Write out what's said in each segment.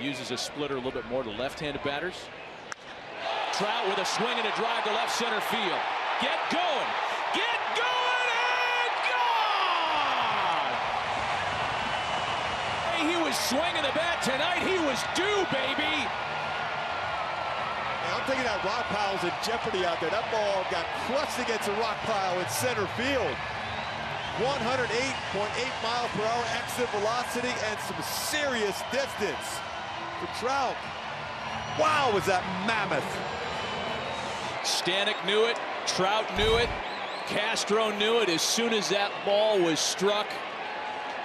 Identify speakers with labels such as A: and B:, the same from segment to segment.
A: uses a splitter a little bit more to left-handed batters. Trout with a swing and a drive to left center field. Get going. Get going and gone. Hey, he was swinging the bat tonight. He was due, baby.
B: Hey, I'm thinking that rock pile's in jeopardy out there. That ball got crushed against a rock pile in center field. 108.8 mile per hour exit velocity and some serious distance for Trout. Wow, was that mammoth.
A: Stanek knew it. Trout knew it. Castro knew it as soon as that ball was struck.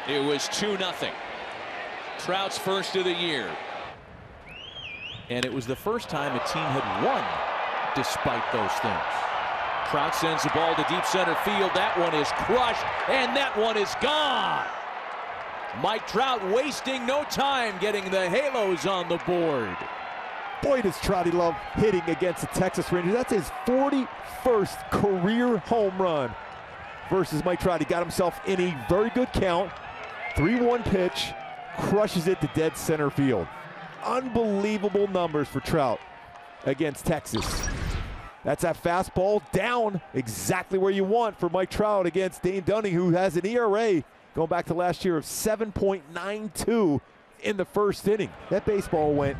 A: It was 2 nothing. Trout's first of the year. And it was the first time a team had won despite those things. Trout sends the ball to deep center field. That one is crushed, and that one is gone. Mike Trout wasting no time getting the halos on the board.
B: Boy, does Trouty love hitting against the Texas Rangers. That's his 41st career home run versus Mike Trout. He got himself in a very good count. 3-1 pitch, crushes it to dead center field. Unbelievable numbers for Trout against Texas. That's that fastball down exactly where you want for Mike Trout against Dane Dunning, who has an ERA going back to last year of 7.92 in the first inning. That baseball went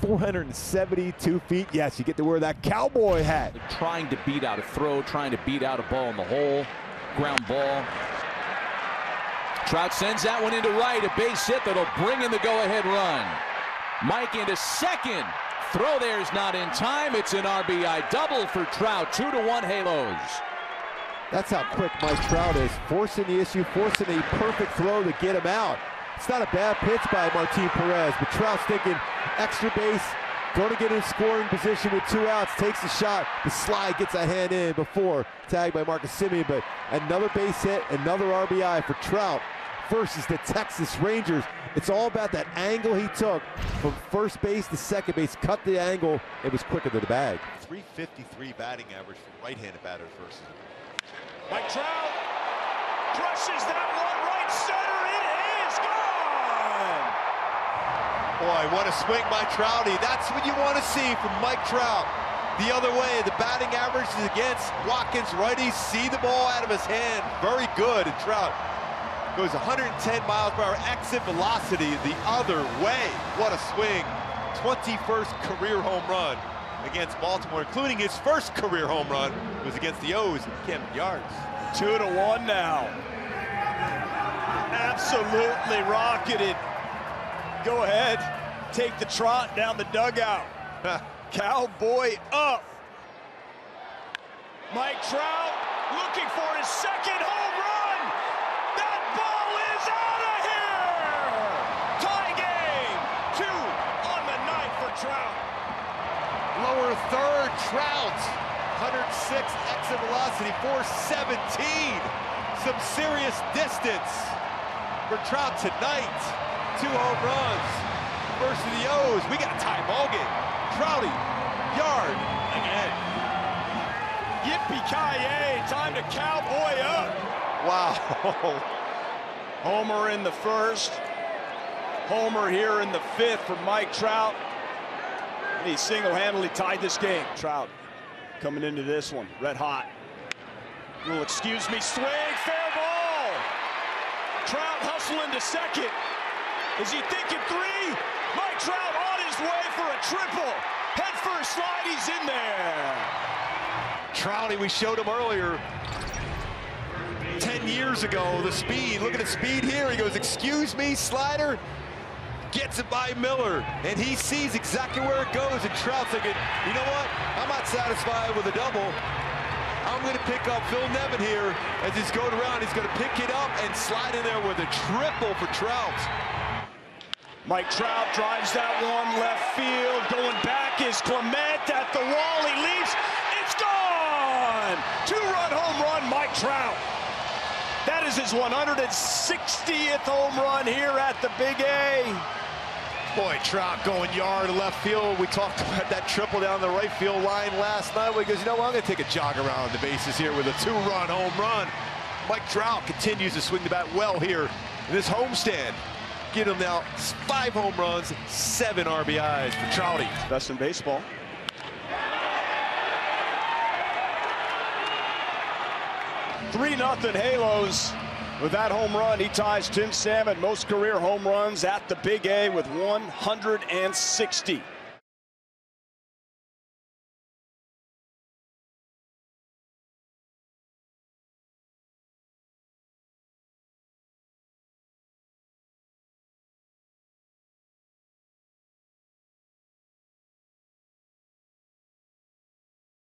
B: 472 feet. Yes, you get to wear that cowboy hat.
A: Trying to beat out a throw, trying to beat out a ball in the hole, ground ball. Trout sends that one into right, a base hit that'll bring in the go-ahead run. Mike into second. Throw there's not in time. It's an RBI double for Trout. Two to one Halos.
B: That's how quick Mike Trout is. Forcing the issue, forcing a perfect throw to get him out. It's not a bad pitch by Martin Perez, but Trout's thinking extra base, going to get in scoring position with two outs, takes the shot. The slide gets a hand in before tagged by Marcus Semien, but another base hit, another RBI for Trout versus the Texas Rangers. It's all about that angle he took from first base to second base, cut the angle, it was quicker to the bag.
C: 353 batting average for right-handed batters versus.
D: Mike Trout crushes that one right center. It is gone.
C: Boy, what a swing by Trouty. That's what you want to see from Mike Trout. The other way, the batting average is against Watkins righties. See the ball out of his hand. Very good. And Trout goes 110 miles per hour exit velocity the other way. What a swing. 21st career home run against Baltimore, including his first career home run was against the O's in Camden Yards.
D: Two to one now. Absolutely rocketed. Go ahead, take the trot down the dugout. Cowboy up. Mike Trout looking for his second home run. That ball is out of here. Tie game. Two on the night for Trout.
C: Lower Trout. 106 exit velocity, 417. Some serious distance for Trout tonight. Two home runs versus the O's. We got a tie ball game. Trouty, yard again.
D: Yippee-ki-yay, time to cowboy up.
C: Wow.
D: Homer in the first. Homer here in the fifth for Mike Trout. He single-handedly tied this game. Trout coming into this one, red hot. Will excuse me, swing, fair ball. Trout hustling to second. Is he thinking three? Mike Trout on his way for a triple. Head first slide, he's in there.
C: Trouty, we showed him earlier. 10 years ago, the speed. Look at the speed here. He goes, excuse me, slider. Gets it by Miller, and he sees exactly where it goes, and Trout thinking, you know what? I'm not satisfied with a double. I'm going to pick up Phil Nevin here as he's going around. He's going to pick it up and slide in there with a triple for Trout.
D: Mike Trout drives that one left field. Going back is Clement at the wall. He leaps. It's gone. Two-run home run, Mike Trout. That is his 160th home run here at the Big A.
C: Boy, Trout going yard left field. We talked about that triple down the right field line last night. He goes, you know what? I'm going to take a jog around the bases here with a two-run home run. Mike Trout continues to swing the bat well here in this homestand. Get him now five home runs, seven RBIs for Trouty.
D: Best in baseball. Three nothing Halos. With that home run, he ties Tim Salmon most career home runs at the Big A with 160.